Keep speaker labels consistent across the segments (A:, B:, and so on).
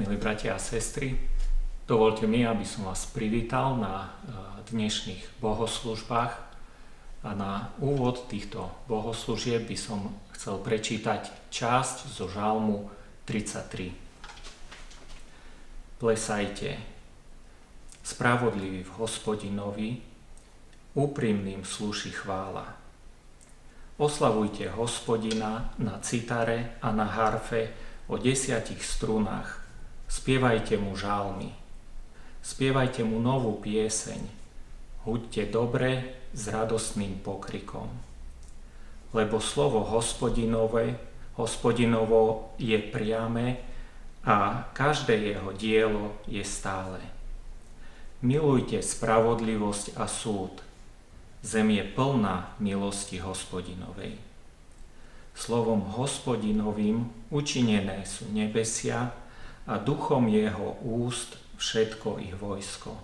A: milí bratia a sestry, dovolte mi, aby som vás privítal na e, dnešných bohoslužbách a na úvod týchto bohoslúžieb by som chcel prečítať časť zo žalmu 33. Plesajte, spravodlivý v hospodinovi, úprimným slúši chvála. Oslavujte hospodina na citare a na harfe o desiatich strunách. Spievajte mu žálmy. Spievajte mu novú pieseň. Huďte dobre s radostným pokrikom. Lebo slovo hospodinové, hospodinovo je priame a každé jeho dielo je stále. Milujte spravodlivosť a súd – Zem je plná milosti hospodinovej. Slovom hospodinovým učinené sú nebesia a duchom jeho úst všetko ich vojsko.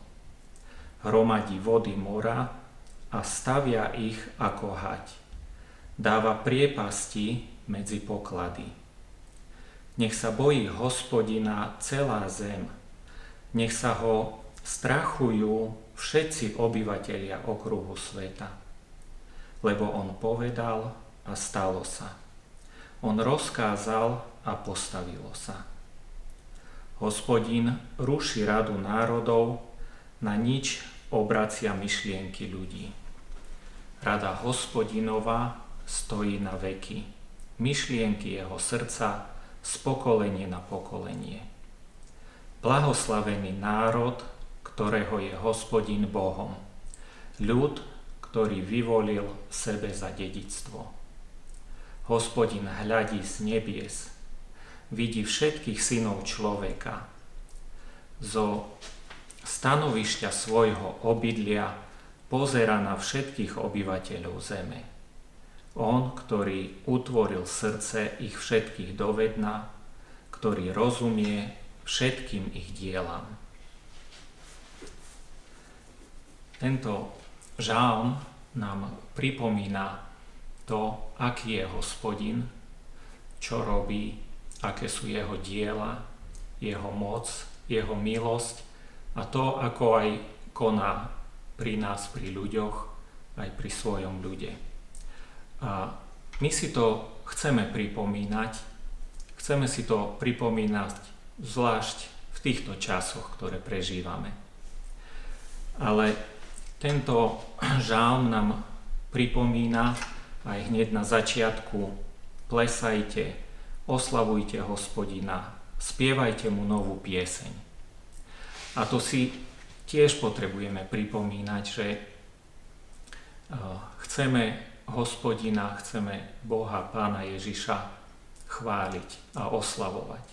A: Hromadí vody mora a stavia ich ako hať. Dáva priepasti medzi poklady. Nech sa bojí hospodina celá zem. Nech sa ho strachujú všetci obyvatelia okruhu sveta. Lebo on povedal a stalo sa. On rozkázal a postavilo sa. Hospodin ruší radu národov, na nič obracia myšlienky ľudí. Rada hospodinová stojí na veky, myšlienky jeho srdca z pokolenie na pokolenie. Blahoslavený národ, ktorého je hospodin Bohom. Ľud, ktorý vyvolil sebe za dedictvo. Hospodin hľadí z nebies, vidí všetkých synov človeka. Zo stanovišťa svojho obydlia pozera na všetkých obyvateľov zeme. On, ktorý utvoril srdce ich všetkých dovedna, ktorý rozumie všetkým ich dielam. Tento žálm nám pripomína to, aký je hospodin, čo robí, aké sú jeho diela, jeho moc, jeho milosť a to, ako aj koná pri nás, pri ľuďoch, aj pri svojom ľude. A my si to chceme pripomínať, chceme si to pripomínať zvlášť v týchto časoch, ktoré prežívame. Ale tento žálm nám pripomína aj hneď na začiatku plesajte, oslavujte hospodina, spievajte mu novú pieseň. A to si tiež potrebujeme pripomínať, že eh, chceme hospodina, chceme Boha, Pána Ježiša chváliť a oslavovať.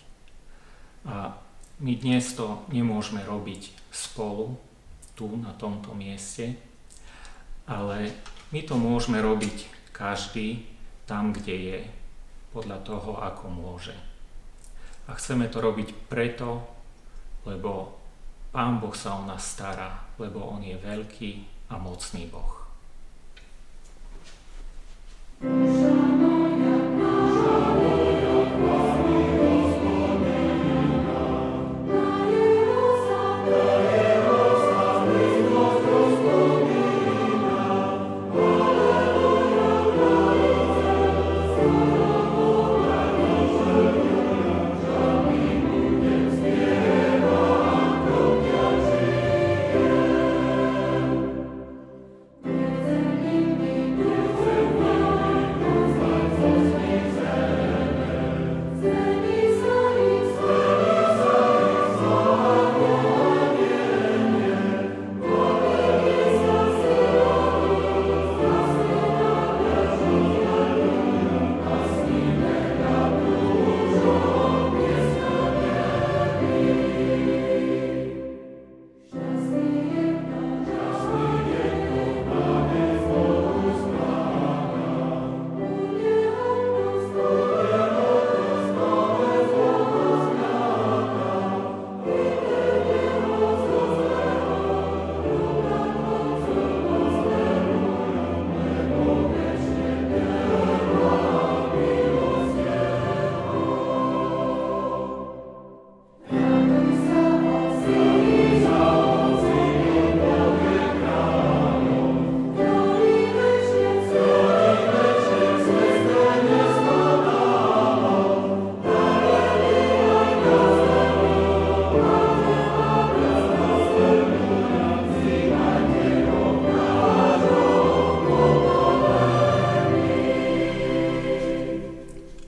A: A my dnes to nemôžeme robiť spolu, tu, na tomto mieste, ale my to môžeme robiť každý tam, kde je, podľa toho, ako môže. A chceme to robiť preto, lebo Pán Boh sa o nás stará, lebo On je veľký a mocný Boh.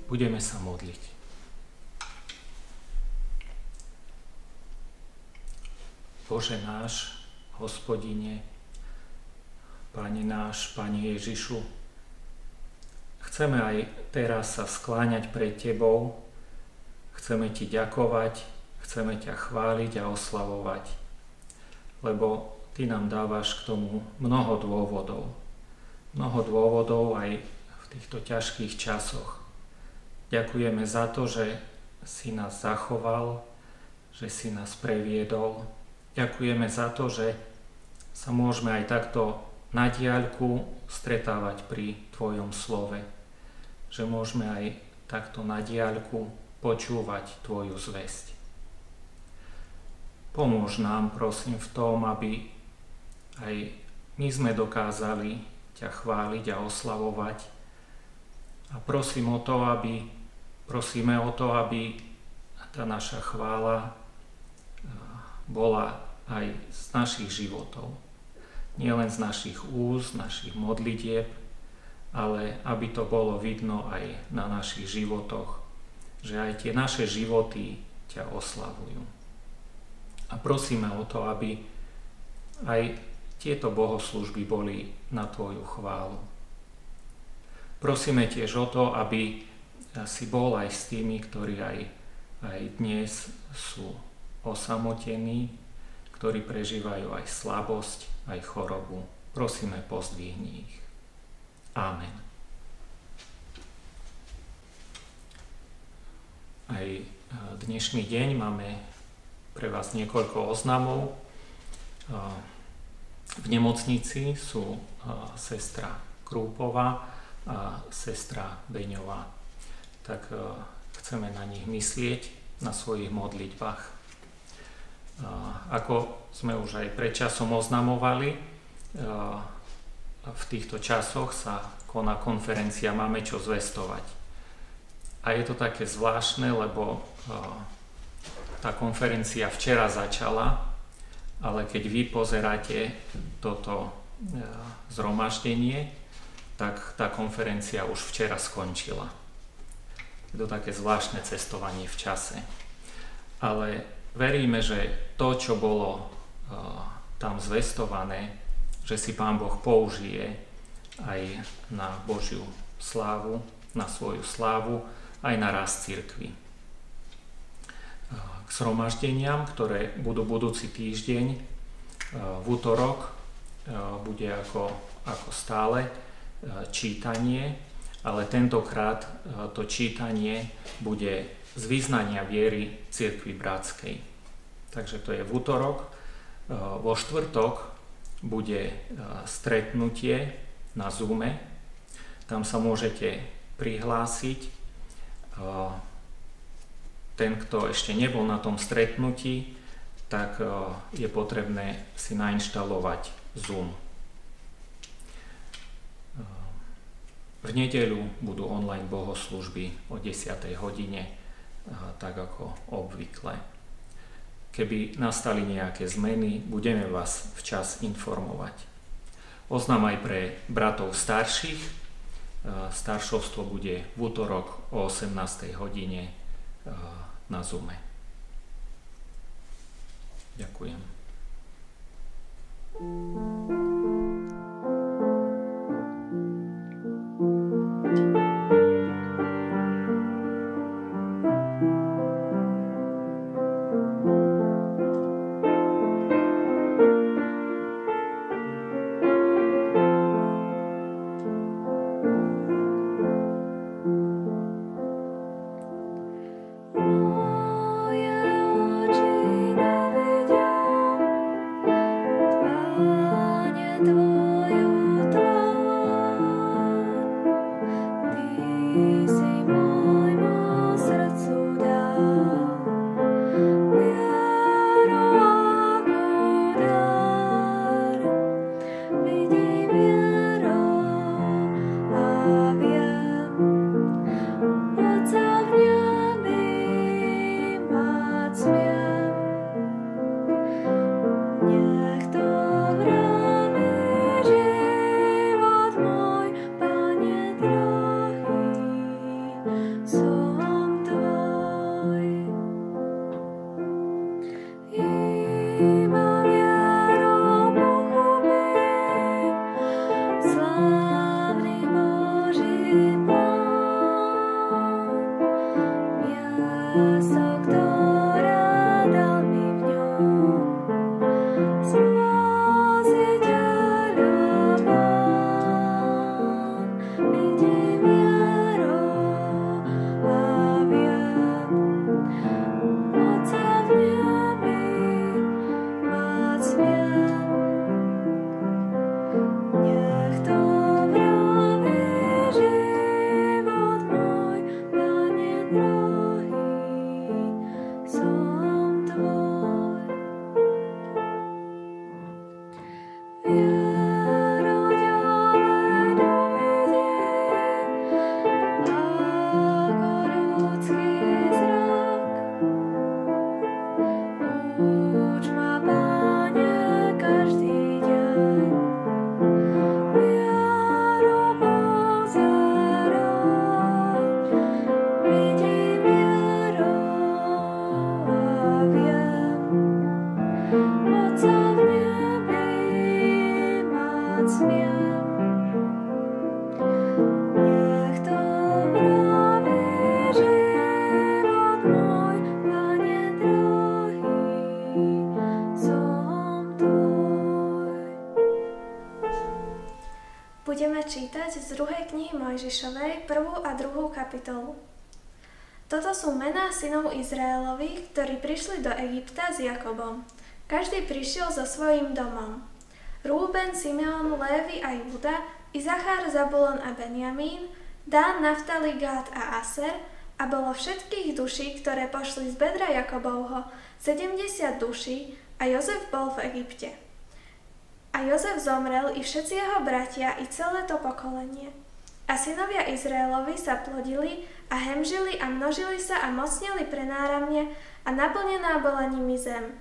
A: Budeme sa modliť. Bože náš, hospodine, Pane náš, Pane Ježišu, chceme aj teraz sa skláňať pred Tebou, chceme Ti ďakovať, chceme ťa chváliť a oslavovať, lebo Ty nám dávaš k tomu mnoho dôvodov. Mnoho dôvodov aj v týchto ťažkých časoch. Ďakujeme za to, že si nás zachoval, že si nás previedol. Ďakujeme za to, že sa môžeme aj takto na diaľku stretávať pri Tvojom slove. Že môžeme aj takto na diaľku počúvať Tvoju zväzť. Pomôž nám, prosím, v tom, aby aj my sme dokázali ťa chváliť a oslavovať. A prosím o to, aby, prosíme o to, aby tá naša chvála bola aj z našich životov. Nie len z našich úst, našich modlitieb, ale aby to bolo vidno aj na našich životoch, že aj tie naše životy ťa oslavujú. A prosíme o to, aby aj tieto bohoslužby boli na Tvoju chválu. Prosíme tiež o to, aby si bol aj s tými, ktorí aj, aj dnes sú osamotení, ktorí prežívajú aj slabosť, aj chorobu. Prosíme, pozdvihni ich. Amen. Aj dnešný deň máme pre vás niekoľko oznamov. V nemocnici sú sestra Krúpová a sestra Beňová. Tak chceme na nich myslieť na svojich modlitbách. Ako sme už aj pred časom oznamovali, v týchto časoch sa koná konferencia Máme čo zvestovať. A je to také zvláštne, lebo tá konferencia včera začala, ale keď vy pozeráte toto e, zhromaždenie, tak tá konferencia už včera skončila. To také zvláštne cestovanie v čase. Ale veríme, že to, čo bolo e, tam zvestované, že si Pán Boh použije aj na Božiu slávu, na svoju slávu, aj na rast církvy k zhromaždeniam, ktoré budú budúci týždeň e, v útorok. Bude ako, ako stále čítanie, ale tentokrát to čítanie bude z význania viery Cirkvi Bratskej. Takže to je v útorok. Vo štvrtok bude stretnutie na Zoome. Tam sa môžete prihlásiť ten, kto ešte nebol na tom stretnutí, tak e, je potrebné si nainštalovať Zoom. V nedeľu budú online bohoslužby o 10. hodine, tak ako obvykle. Keby nastali nejaké zmeny, budeme vás včas informovať. Oznám aj pre bratov starších. Staršovstvo bude v útorok o 18. hodine na Zoome. Ďakujem.
B: So
C: Mojžišovej, prvú a druhú kapitolu. Toto sú mená synov Izraelových, ktorí prišli do Egypta s Jakobom. Každý prišiel so svojím domom. Rúben, Simeon, Lévy a Júda, Izachár, Zabulon a Benjamín, Dán, Naftali, Gát a Aser a bolo všetkých duší, ktoré pošli z bedra Jakobovho, 70 duší a Jozef bol v Egypte. A Jozef zomrel i všetci jeho bratia i celé to pokolenie. A synovia Izraelovi sa plodili a hemžili a množili sa a mocnili prenáramne a naplnená bola nimi zem.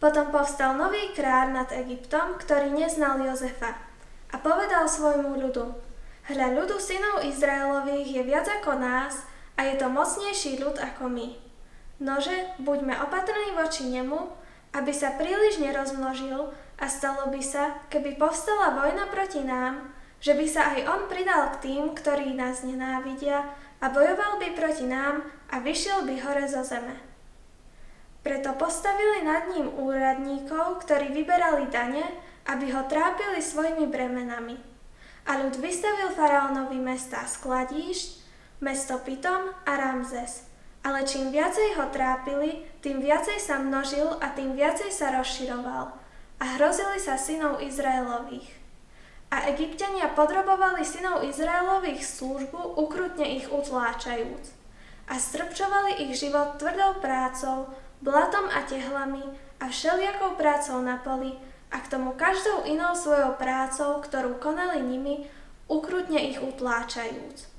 C: Potom povstal nový kráľ nad Egyptom, ktorý neznal Jozefa a povedal svojmu ľudu, hľa ľudu synov Izraelových je viac ako nás a je to mocnejší ľud ako my. Nože, buďme opatrní voči nemu, aby sa príliš nerozmnožil a stalo by sa, keby povstala vojna proti nám, že by sa aj on pridal k tým, ktorí nás nenávidia a bojoval by proti nám a vyšiel by hore zo zeme. Preto postavili nad ním úradníkov, ktorí vyberali dane, aby ho trápili svojimi bremenami. A ľud vystavil faraónovi mesta Skladíš, mesto Pitom a Ramzes. Ale čím viacej ho trápili, tým viacej sa množil a tým viacej sa rozširoval. A hrozili sa synov Izraelových. A egyptiania podrobovali synov Izraelových službu, ukrutne ich utláčajúc. A strpčovali ich život tvrdou prácou, blatom a tehlami a všelijakou prácou na poli a k tomu každou inou svojou prácou, ktorú konali nimi, ukrutne ich utláčajúc.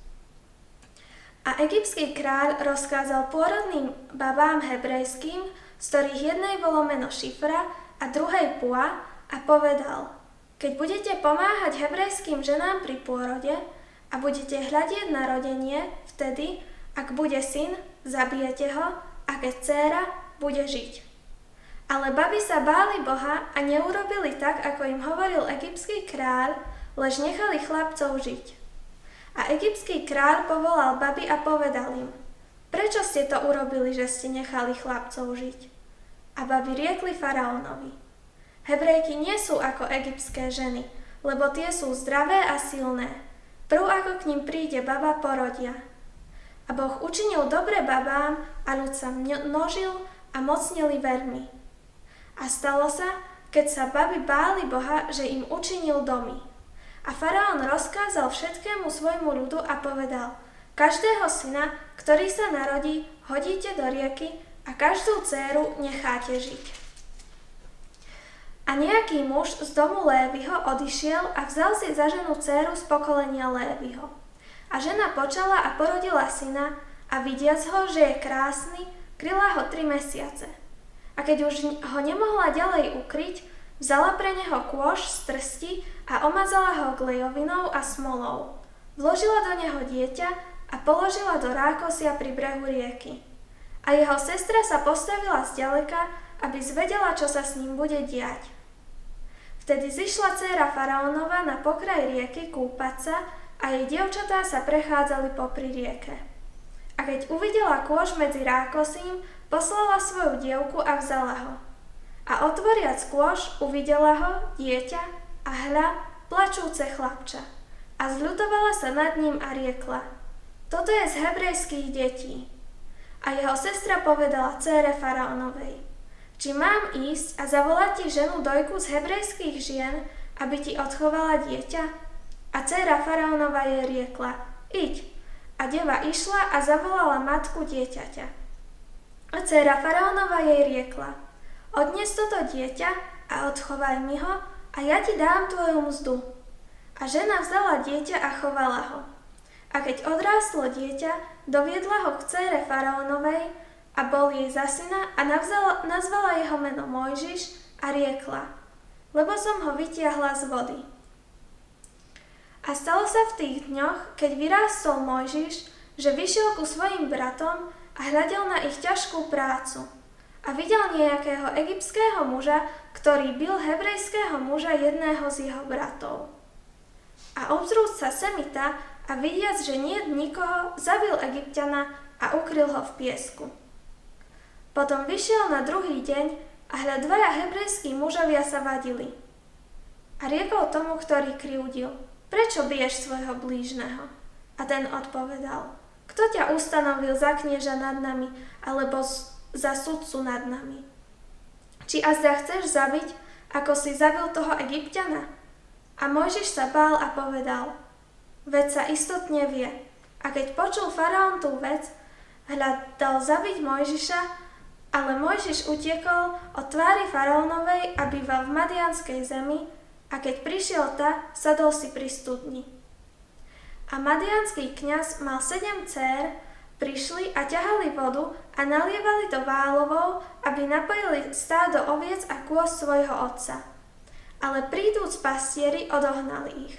C: A egyptský kráľ rozkázal pôrodným babám hebrejským, z ktorých jednej bolo meno Šifra a druhej Pua, a povedal – keď budete pomáhať hebrejským ženám pri pôrode a budete hľadieť na rodenie, vtedy, ak bude syn, zabijete ho a keď dcéra, bude žiť. Ale baby sa báli Boha a neurobili tak, ako im hovoril egyptský kráľ, lež nechali chlapcov žiť. A egyptský kráľ povolal baby a povedal im, prečo ste to urobili, že ste nechali chlapcov žiť? A baby riekli faraónovi, Hebrejky nie sú ako egyptské ženy, lebo tie sú zdravé a silné. Prv ako k ním príde baba, porodia. A Boh učinil dobre babám a ľud sa množil a mocnili veľmi. A stalo sa, keď sa baby báli Boha, že im učinil domy. A faraón rozkázal všetkému svojmu ľudu a povedal, každého syna, ktorý sa narodí, hodíte do rieky a každú dceru necháte žiť. A nejaký muž z domu Lévyho odišiel a vzal si za ženu dceru z pokolenia Lévyho. A žena počala a porodila syna a vidiac ho, že je krásny, kryla ho tri mesiace. A keď už ho nemohla ďalej ukryť, vzala pre neho kôž z trsti a omazala ho glejovinou a smolou. Vložila do neho dieťa a položila do rákosia pri brehu rieky. A jeho sestra sa postavila zďaleka, aby zvedela, čo sa s ním bude diať. Vtedy zišla dcéra faraónova na pokraj rieky kúpať sa a jej dievčatá sa prechádzali popri rieke. A keď uvidela kôž medzi rákosím, poslala svoju dievku a vzala ho. A otvoriac kôž, uvidela ho, dieťa, a hľa, plačúce chlapča. A zľutovala sa nad ním a riekla, toto je z hebrejských detí. A jeho sestra povedala cére faraónovej, či mám ísť a zavolať ti ženu dojku z hebrejských žien, aby ti odchovala dieťa? A dcéra faraónova jej riekla, iď. A deva išla a zavolala matku dieťaťa. A dcéra faraónova jej riekla, odnes toto dieťa a odchovaj mi ho a ja ti dám tvoju mzdu. A žena vzala dieťa a chovala ho. A keď odrástlo dieťa, doviedla ho k cére faraónovej a bol jej za syna a navzala, nazvala jeho meno Mojžiš a riekla, lebo som ho vytiahla z vody. A stalo sa v tých dňoch, keď vyrástol Mojžiš, že vyšiel ku svojim bratom a hľadel na ich ťažkú prácu. A videl nejakého egyptského muža, ktorý bil hebrejského muža jedného z jeho bratov. A obzrúť sa Semita a vidiac, že nie nikoho, zabil Egyptiana a ukryl ho v piesku. Potom vyšiel na druhý deň a hľa dvaja hebrejskí mužovia sa vadili. A riekol tomu, ktorý kryúdil, prečo biješ svojho blížneho? A ten odpovedal, kto ťa ustanovil za knieža nad nami, alebo za sudcu nad nami. Či azda chceš zabiť, ako si zabil toho egyptiana? A Mojžiš sa bál a povedal, veď sa istotne vie. A keď počul faraón tú vec, hľadal zabiť Mojžiša, ale Mojžiš utiekol od tvári faraónovej a býval v Madianskej zemi a keď prišiel ta, sadol si pri studni. A madianský kňaz mal sedem dcér, Prišli a ťahali vodu a nalievali do válovou, aby napojili stádo oviec a kôz svojho otca. Ale prídúc pastieri odohnali ich.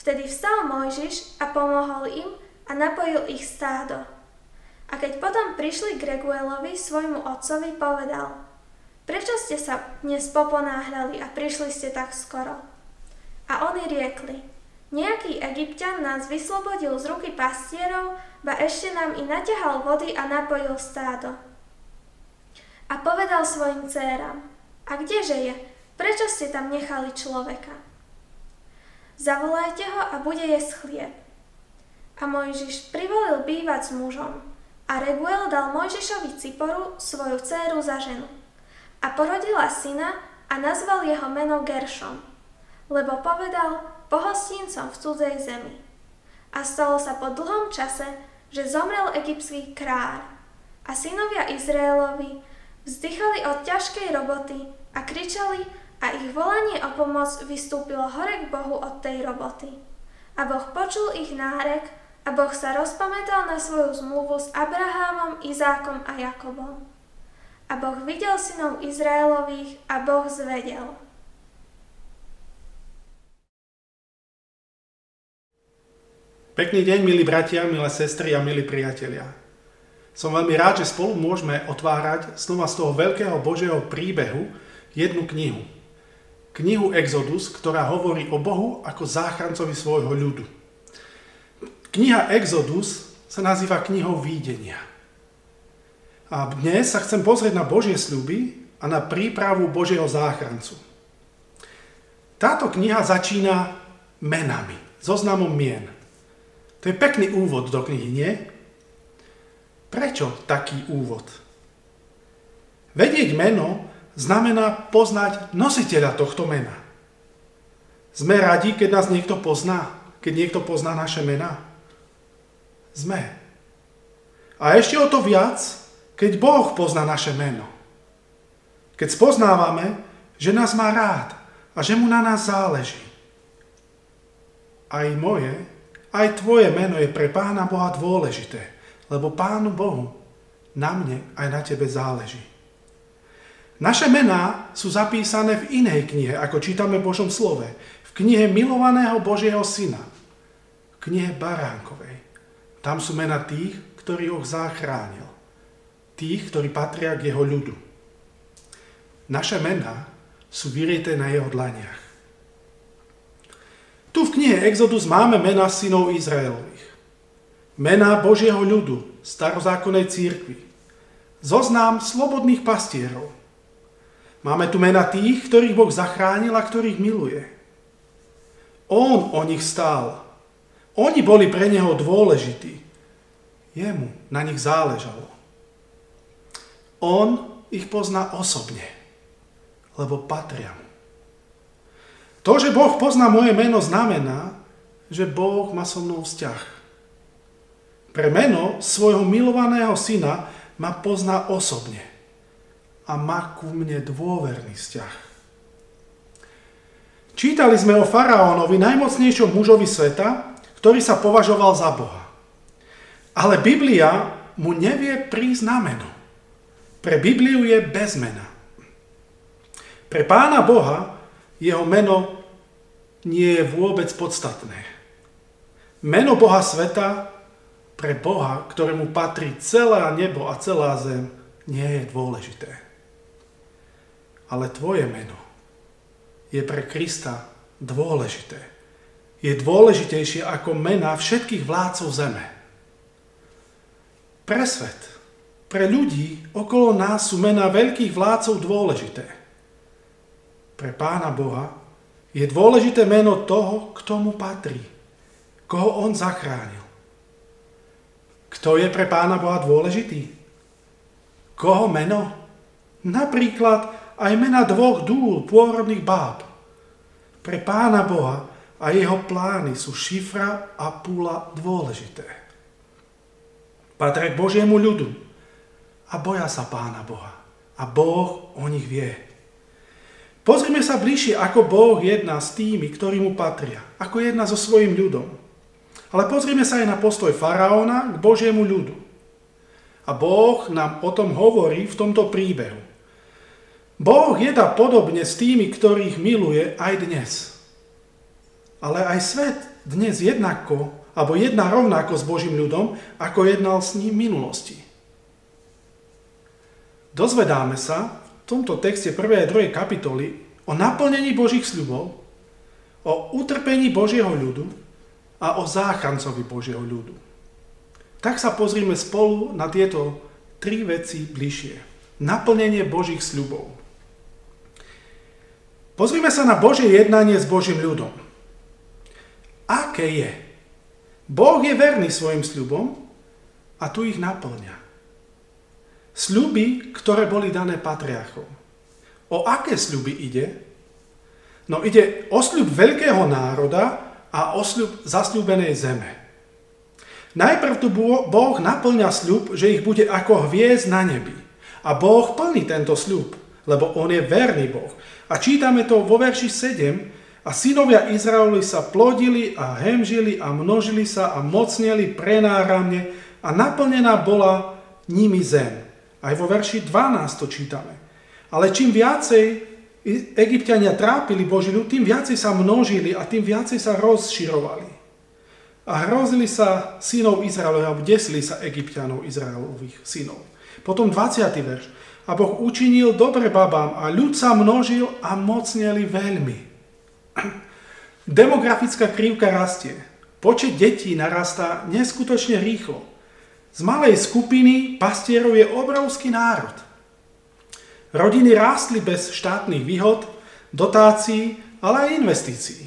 C: Vtedy vstal Mojžiš a pomohol im a napojil ich stádo. A keď potom prišli k Reguelovi, svojmu otcovi, povedal Prečo ste sa dnes poponáhľali a prišli ste tak skoro? A oni riekli Nejaký egyptian nás vyslobodil z ruky pastierov, ba ešte nám i naťahal vody a napojil stádo. A povedal svojim dcéram, a kdeže je? Prečo ste tam nechali človeka? Zavolajte ho a bude jesť chlieb. A Mojžiš privolil bývať s mužom. A Reguel dal Mojžišovi Ciporu, svoju dcéru za ženu. A porodila syna a nazval jeho meno Geršom, lebo povedal, pohostincom v cudzej zemi. A stalo sa po dlhom čase, že zomrel egyptský kráľ a synovia Izraelovi vzdychali od ťažkej roboty a kričali a ich volanie o pomoc vystúpilo hore k Bohu od tej roboty. A Boh počul ich nárek a Boh sa rozpamätal na svoju zmluvu s Abrahámom, Izákom a Jakobom. A Boh videl synov Izraelových a Boh zvedel –
D: Pekný deň, milí bratia, milé sestry a milí priatelia. Som veľmi rád, že spolu môžeme otvárať znova z toho veľkého Božieho príbehu jednu knihu. Knihu Exodus, ktorá hovorí o Bohu ako záchrancovi svojho ľudu. Kniha Exodus sa nazýva knihou výdenia. A dnes sa chcem pozrieť na Božie sľuby a na prípravu Božieho záchrancu. Táto kniha začína menami, zoznamom mien – to je pekný úvod do knihy, nie? Prečo taký úvod? Vedieť meno znamená poznať nositeľa tohto mena. Sme radi, keď nás niekto pozná, keď niekto pozná naše mená? Sme. A ešte o to viac, keď Boh pozná naše meno. Keď spoznávame, že nás má rád a že mu na nás záleží. Aj moje aj tvoje meno je pre Pána Boha dôležité, lebo Pánu Bohu na mne aj na tebe záleží. Naše mená sú zapísané v inej knihe, ako čítame v Božom slove. V knihe milovaného Božieho Syna. V knihe Baránkovej. Tam sú mena tých, ktorý ho zachránil. Tých, ktorí patria k jeho ľudu. Naše mená sú vyrieté na jeho dlaniach. Tu v knihe Exodus máme mena synov Izraelových. Mená Božieho ľudu, starozákonnej církvy. Zoznám slobodných pastierov. Máme tu mena tých, ktorých Boh zachránil a ktorých miluje. On o nich stál. Oni boli pre neho dôležití. Jemu na nich záležalo. On ich pozná osobne, lebo patria mu. To, že Boh pozná moje meno, znamená, že Boh má so mnou vzťah. Pre meno svojho milovaného syna ma pozná osobne a má ku mne dôverný vzťah. Čítali sme o faraónovi, najmocnejšom mužovi sveta, ktorý sa považoval za Boha. Ale Biblia mu nevie prísť na meno. Pre Bibliu je bez mena. Pre pána Boha jeho meno nie je vôbec podstatné. Meno Boha sveta pre Boha, ktorému patrí celé nebo a celá zem, nie je dôležité. Ale tvoje meno je pre Krista dôležité. Je dôležitejšie ako mena všetkých vládcov zeme. Pre svet, pre ľudí okolo nás sú mena veľkých vládcov dôležité. Pre Pána Boha je dôležité meno toho, kto mu patrí, koho on zachránil. Kto je pre Pána Boha dôležitý? Koho meno? Napríklad aj mena dvoch dúl pôrodných báb. Pre Pána Boha a jeho plány sú šifra a pula dôležité. Patria k Božiemu ľudu a boja sa Pána Boha. A Boh o nich vie. Pozrime sa bližšie, ako Boh jedná s tými, ktorí mu patria. Ako jedná so svojim ľudom. Ale pozrime sa aj na postoj faraóna k Božiemu ľudu. A Boh nám o tom hovorí v tomto príbehu. Boh jedá podobne s tými, ktorých miluje aj dnes. Ale aj svet dnes jednako, alebo jedná rovnako s Božím ľudom, ako jednal s ním v minulosti. Dozvedáme sa tomto texte 1. a 2. kapitoly o naplnení Božích sľubov, o utrpení Božieho ľudu a o záchancovi Božieho ľudu. Tak sa pozrime spolu na tieto tri veci bližšie. Naplnenie Božích sľubov. Pozrime sa na Božie jednanie s Božím ľudom. Aké je? Boh je verný svojim sľubom a tu ich naplňa. Sľuby, ktoré boli dané patriarchom. O aké sľuby ide? No ide o sľub veľkého národa a o sľub zasľúbenej zeme. Najprv tu Boh naplňa sľub, že ich bude ako hviezd na nebi. A Boh plní tento sľub, lebo On je verný Boh. A čítame to vo verši 7. A synovia Izraeli sa plodili a hemžili a množili sa a mocneli prenáramne a naplnená bola nimi zem. Aj vo verši 12 to čítame. Ale čím viacej egyptiania trápili Boží ľud, tým viacej sa množili a tým viacej sa rozširovali. A hrozili sa synov Izraelových, alebo desili sa egyptianov Izraelových synov. Potom 20. verš. A Boh učinil dobre babám a ľud sa množil a mocneli veľmi. Demografická krivka rastie. Počet detí narastá neskutočne rýchlo. Z malej skupiny pastierov je obrovský národ. Rodiny rástli bez štátnych výhod, dotácií, ale aj investícií.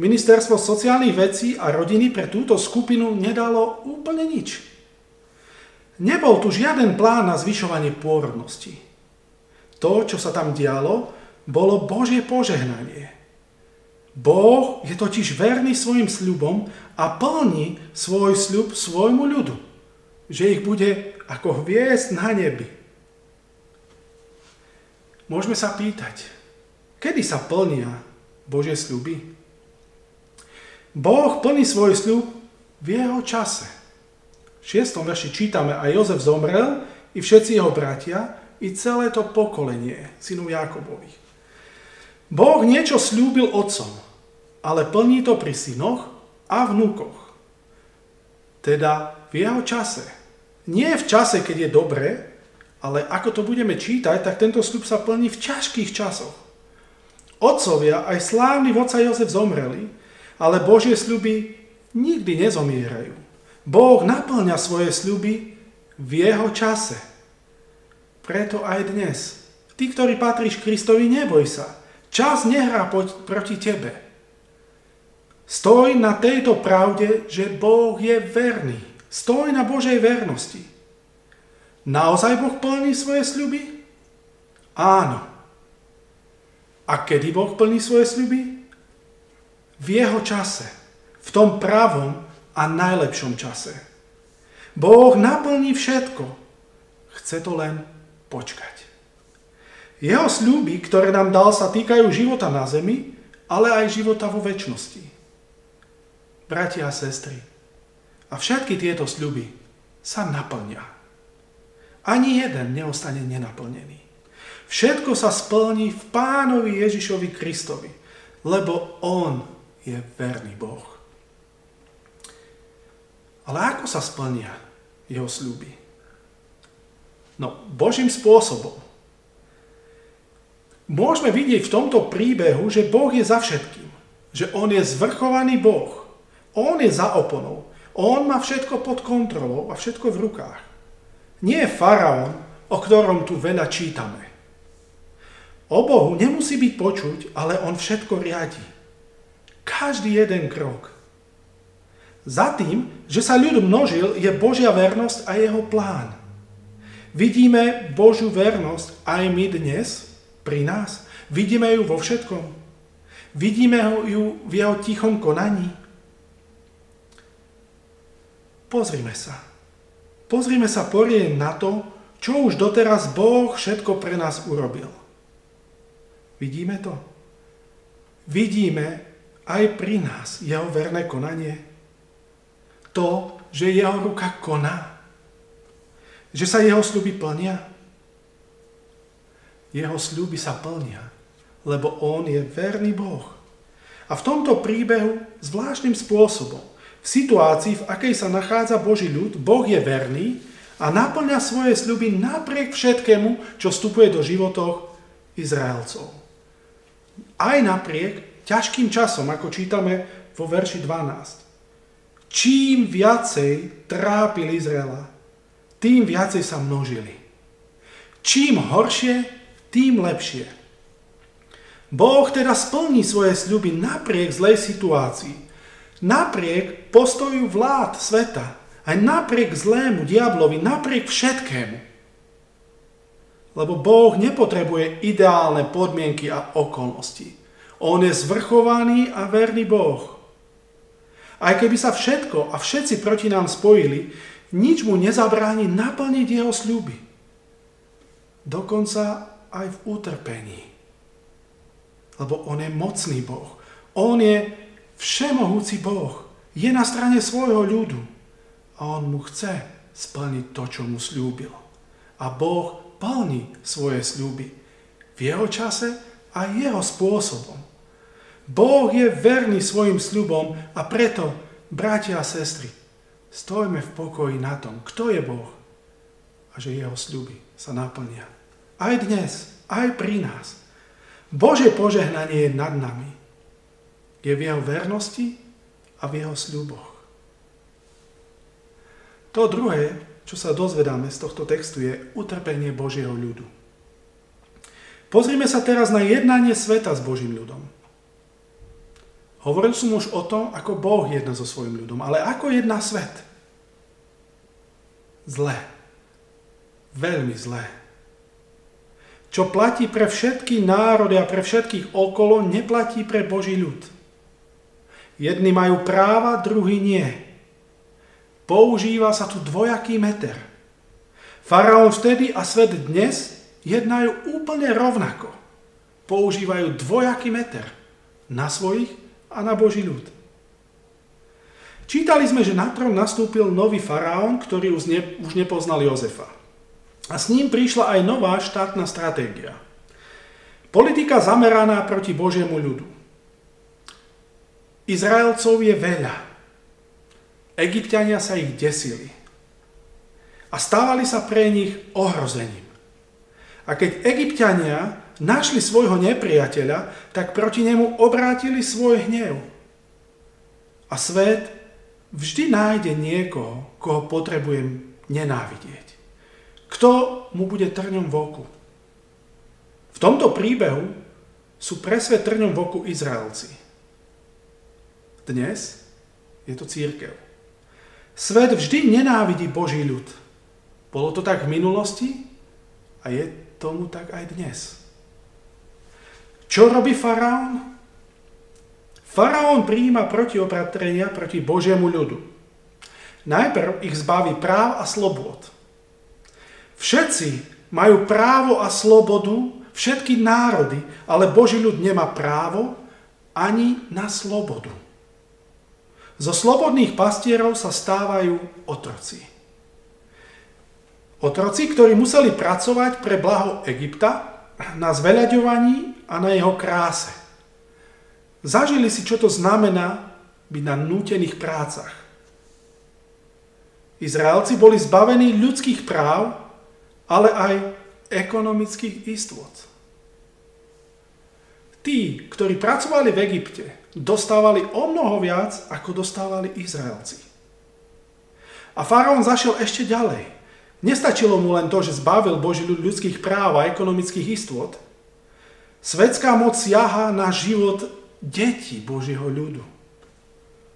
D: Ministerstvo sociálnych vecí a rodiny pre túto skupinu nedalo úplne nič. Nebol tu žiaden plán na zvyšovanie pôrodnosti. To, čo sa tam dialo, bolo Božie požehnanie. Boh je totiž verný svojim sľubom a plní svoj sľub svojmu ľudu že ich bude ako hviezd na nebi. Môžeme sa pýtať, kedy sa plnia Božie sľuby? Boh plní svoj sľub v jeho čase. V 6. verši čítame, a Jozef zomrel, i všetci jeho bratia, i celé to pokolenie synu Jakobových. Boh niečo slúbil otcom, ale plní to pri synoch a vnúkoch. Teda v jeho čase. Nie v čase, keď je dobre, ale ako to budeme čítať, tak tento sľub sa plní v ťažkých časoch. Otcovia, aj slávny vodca Jozef zomreli, ale Božie sľuby nikdy nezomierajú. Boh naplňa svoje sľuby v jeho čase. Preto aj dnes. Ty, ktorý patríš Kristovi, neboj sa. Čas nehrá proti tebe. Stoj na tejto pravde, že Boh je verný. Stoj na Božej vernosti. Naozaj Boh plní svoje sľuby? Áno. A kedy Boh plní svoje sľuby? V jeho čase. V tom pravom a najlepšom čase. Boh naplní všetko. Chce to len počkať. Jeho sľuby, ktoré nám dal, sa týkajú života na zemi, ale aj života vo väčšnosti. Bratia a sestry, a všetky tieto sľuby sa naplnia. Ani jeden neostane nenaplnený. Všetko sa splní v pánovi Ježišovi Kristovi, lebo On je verný Boh. Ale ako sa splnia jeho sľuby? No, Božím spôsobom. Môžeme vidieť v tomto príbehu, že Boh je za všetkým. Že On je zvrchovaný Boh. On je za oponou. On má všetko pod kontrolou a všetko v rukách. Nie je faraón, o ktorom tu veľa čítame. O Bohu nemusí byť počuť, ale On všetko riadi. Každý jeden krok. Za tým, že sa ľud množil, je Božia vernosť a jeho plán. Vidíme Božiu vernosť aj my dnes pri nás. Vidíme ju vo všetkom. Vidíme ju v jeho tichom konaní. Pozrime sa. Pozrime sa porieň na to, čo už doteraz Boh všetko pre nás urobil. Vidíme to? Vidíme aj pri nás jeho verné konanie to, že jeho ruka koná? Že sa jeho sľuby plnia? Jeho sľuby sa plnia, lebo on je verný Boh. A v tomto príbehu zvláštnym spôsobom, v situácii, v akej sa nachádza Boží ľud, Boh je verný a naplňa svoje sľuby napriek všetkému, čo vstupuje do životov Izraelcov. Aj napriek ťažkým časom, ako čítame vo verši 12 čím viacej trápili Izraela, tým viacej sa množili. Čím horšie, tým lepšie. Boh teda splní svoje sľuby napriek zlej situácii, napriek postoju vlád sveta, aj napriek zlému diablovi, napriek všetkému. Lebo Boh nepotrebuje ideálne podmienky a okolnosti. On je zvrchovaný a verný Boh. Aj keby sa všetko a všetci proti nám spojili, nič mu nezabráni naplniť jeho sľuby. Dokonca aj v utrpení. Lebo on je mocný Boh. On je všemohúci Boh. Je na strane svojho ľudu. A on mu chce splniť to, čo mu slúbil. A Boh plní svoje sľuby v jeho čase a jeho spôsobom. Boh je verný svojim sľubom a preto, bratia a sestry, stojme v pokoji na tom, kto je Boh a že jeho sľuby sa naplnia. Aj dnes, aj pri nás. Bože požehnanie je nad nami. Je v jeho vernosti a v jeho sľuboch. To druhé, čo sa dozvedáme z tohto textu, je utrpenie Božieho ľudu. Pozrime sa teraz na jednanie sveta s Božím ľudom. Hovoril som už o tom, ako Boh jedná so svojim ľudom, ale ako jedná svet? Zle. Veľmi zle. Čo platí pre všetky národy a pre všetkých okolo, neplatí pre Boží ľud. Jedni majú práva, druhý nie. Používa sa tu dvojaký meter. Faraón vtedy a svet dnes jednajú úplne rovnako. Používajú dvojaký meter na svojich a na Boží ľud. Čítali sme, že na trón nastúpil nový faraón, ktorý už, už nepoznal Jozefa. A s ním prišla aj nová štátna stratégia. Politika zameraná proti Božiemu ľudu. Izraelcov je veľa. Egyptiania sa ich desili. A stávali sa pre nich ohrozením. A keď Egyptiania našli svojho nepriateľa, tak proti nemu obrátili svoj hnev. A svet vždy nájde niekoho, koho potrebujem nenávidieť. Kto mu bude trňom v oku? V tomto príbehu sú presve trňom v oku Izraelci. Dnes je to církev. Svet vždy nenávidí Boží ľud. Bolo to tak v minulosti a je tomu tak aj dnes. Čo robí faraón? Faraón prijíma protiopatrenia proti Božiemu ľudu. Najprv ich zbaví práv a slobod. Všetci majú právo a slobodu, všetky národy, ale Boží ľud nemá právo ani na slobodu. Zo slobodných pastierov sa stávajú otroci. Otroci, ktorí museli pracovať pre blaho Egypta na zveľaďovaní a na jeho kráse. Zažili si, čo to znamená byť na nútených prácach. Izraelci boli zbavení ľudských práv, ale aj ekonomických istôt. Tí, ktorí pracovali v Egypte, dostávali o mnoho viac, ako dostávali Izraelci. A faraón zašiel ešte ďalej. Nestačilo mu len to, že zbavil Boží ľud ľudských práv a ekonomických istôt, Svetská moc siaha na život detí Božieho ľudu.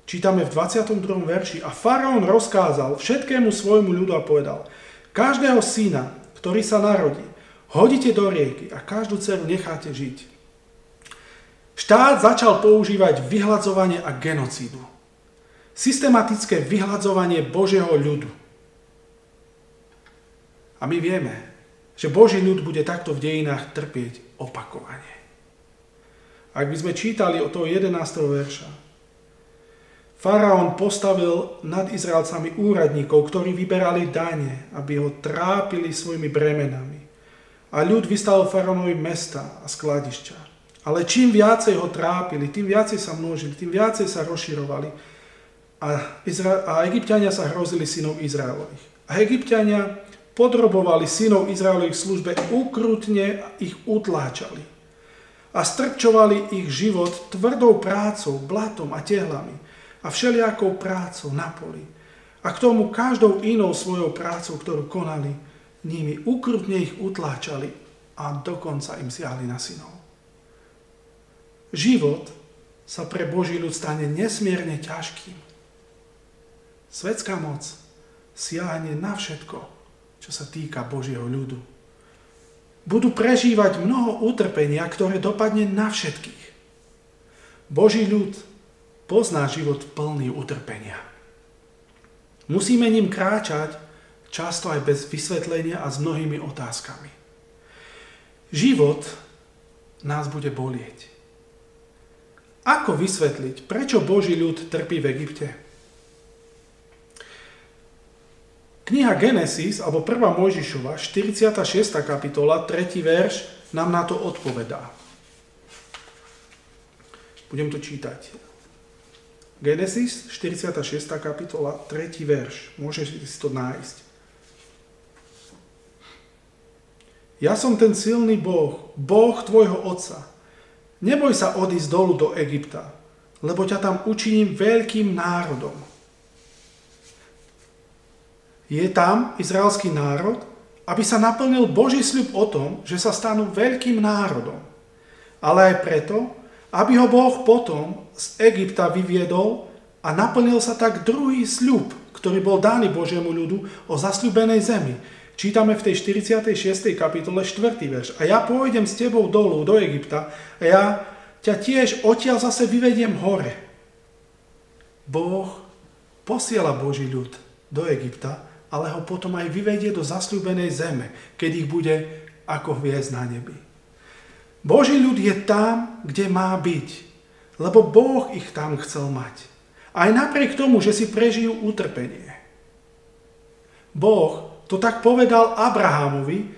D: Čítame v 22. verši a faraón rozkázal všetkému svojmu ľudu a povedal, každého syna, ktorý sa narodí, hodíte do rieky a každú dceru necháte žiť. Štát začal používať vyhľadzovanie a genocídu. Systematické vyhľadzovanie Božieho ľudu. A my vieme, že Boží ľud bude takto v dejinách trpieť opakovane. Ak by sme čítali od toho 11. verša, Faraón postavil nad Izraelcami úradníkov, ktorí vyberali dane, aby ho trápili svojimi bremenami. A ľud vystavil faraónovi mesta a skladišťa. Ale čím viacej ho trápili, tým viacej sa množili, tým viacej sa rozširovali. A, Izra- a egyptiania sa hrozili synov Izraelových. A egyptiania podrobovali synov Izraelových službe, ukrutne ich utláčali a strčovali ich život tvrdou prácou, blatom a tehlami a všelijakou prácou na poli. A k tomu každou inou svojou prácou, ktorú konali, nimi ukrutne ich utláčali a dokonca im siahli na synov. Život sa pre Boží ľud stane nesmierne ťažkým. Svetská moc siahne na všetko, čo sa týka Božieho ľudu. Budú prežívať mnoho utrpenia, ktoré dopadne na všetkých. Boží ľud pozná život plný utrpenia. Musíme ním kráčať často aj bez vysvetlenia a s mnohými otázkami. Život nás bude bolieť. Ako vysvetliť, prečo Boží ľud trpí v Egypte? Kniha Genesis, alebo 1. Mojžišova, 46. kapitola, 3. verš, nám na to odpovedá. Budem to čítať. Genesis, 46. kapitola, 3. verš. Môžeš si to nájsť. Ja som ten silný Boh, Boh tvojho otca. Neboj sa odísť dolu do Egypta, lebo ťa tam učiním veľkým národom je tam izraelský národ, aby sa naplnil Boží sľub o tom, že sa stanú veľkým národom. Ale aj preto, aby ho Boh potom z Egypta vyviedol a naplnil sa tak druhý sľub, ktorý bol daný Božiemu ľudu o zasľubenej zemi. Čítame v tej 46. kapitole 4. verš. A ja pôjdem s tebou dolu do Egypta a ja ťa tiež odtiaľ zase vyvediem hore. Boh posiela Boží ľud do Egypta, ale ho potom aj vyvedie do zasľúbenej zeme, keď ich bude ako hviezd na nebi. Boží ľud je tam, kde má byť, lebo Boh ich tam chcel mať. Aj napriek tomu, že si prežijú utrpenie. Boh to tak povedal Abrahamovi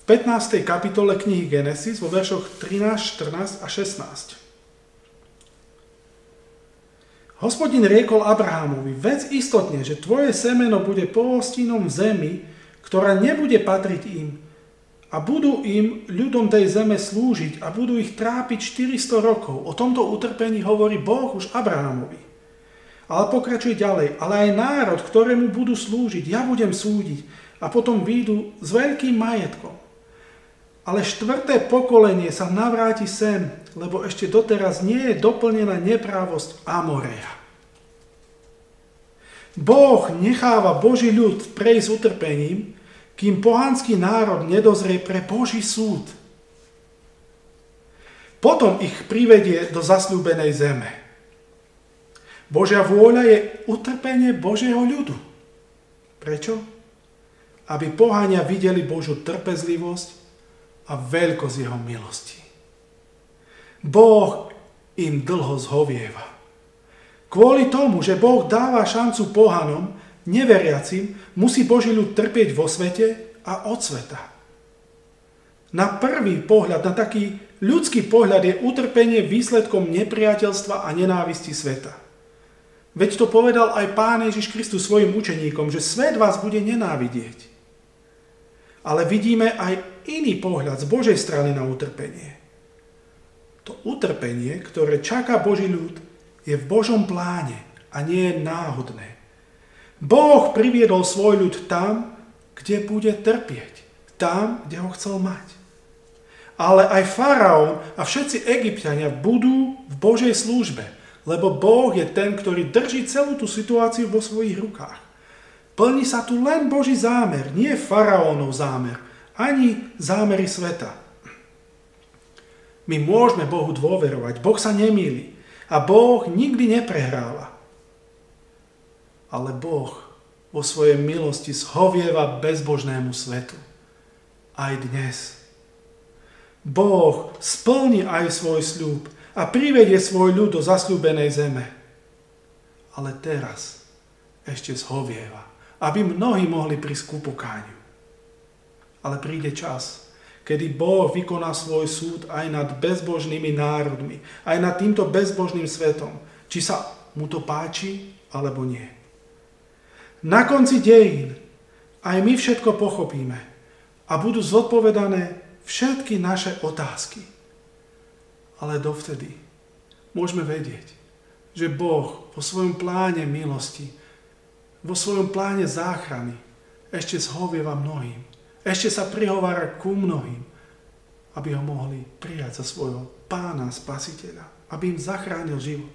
D: v 15. kapitole knihy Genesis vo veršoch 13, 14 a 16. Hospodin riekol Abrahamovi, vec istotne, že tvoje semeno bude pohostinom v zemi, ktorá nebude patriť im a budú im ľudom tej zeme slúžiť a budú ich trápiť 400 rokov. O tomto utrpení hovorí Boh už Abrahamovi. Ale pokračuje ďalej. Ale aj národ, ktorému budú slúžiť, ja budem súdiť. A potom výjdu s veľkým majetkom. Ale štvrté pokolenie sa navráti sem, lebo ešte doteraz nie je doplnená neprávosť Amoreja. Boh necháva Boží ľud prejsť utrpením, kým pohanský národ nedozrie pre Boží súd. Potom ich privedie do zasľúbenej zeme. Božia vôľa je utrpenie Božieho ľudu. Prečo? Aby pohania videli Božú trpezlivosť a veľkosť jeho milosti. Boh im dlho zhovieva. Kvôli tomu, že Boh dáva šancu pohanom, neveriacim, musí Boží ľud trpieť vo svete a od sveta. Na prvý pohľad, na taký ľudský pohľad je utrpenie výsledkom nepriateľstva a nenávisti sveta. Veď to povedal aj Pán Ježiš Kristus svojim učeníkom, že svet vás bude nenávidieť. Ale vidíme aj iný pohľad z Božej strany na utrpenie. To utrpenie, ktoré čaká Boží ľud, je v Božom pláne a nie je náhodné. Boh priviedol svoj ľud tam, kde bude trpieť. Tam, kde ho chcel mať ale aj faraón a všetci egyptiania budú v Božej službe, lebo Boh je ten, ktorý drží celú tú situáciu vo svojich rukách. Plní sa tu len Boží zámer, nie faraónov zámer, ani zámery sveta. My môžeme Bohu dôverovať, Boh sa nemýli a Boh nikdy neprehráva. Ale Boh vo svojej milosti zhovieva bezbožnému svetu. Aj dnes. Boh splní aj svoj sľub a privedie svoj ľud do zasľúbenej zeme. Ale teraz ešte zhovieva, aby mnohí mohli prísť ku pokániu. Ale príde čas, kedy Boh vykoná svoj súd aj nad bezbožnými národmi, aj nad týmto bezbožným svetom, či sa mu to páči, alebo nie. Na konci dejín aj my všetko pochopíme a budú zodpovedané všetky naše otázky. Ale dovtedy môžeme vedieť, že Boh vo svojom pláne milosti, vo svojom pláne záchrany ešte zhovieva mnohým. Ešte sa prihovára ku mnohým, aby ho mohli prijať za svojho pána spasiteľa, aby im zachránil život.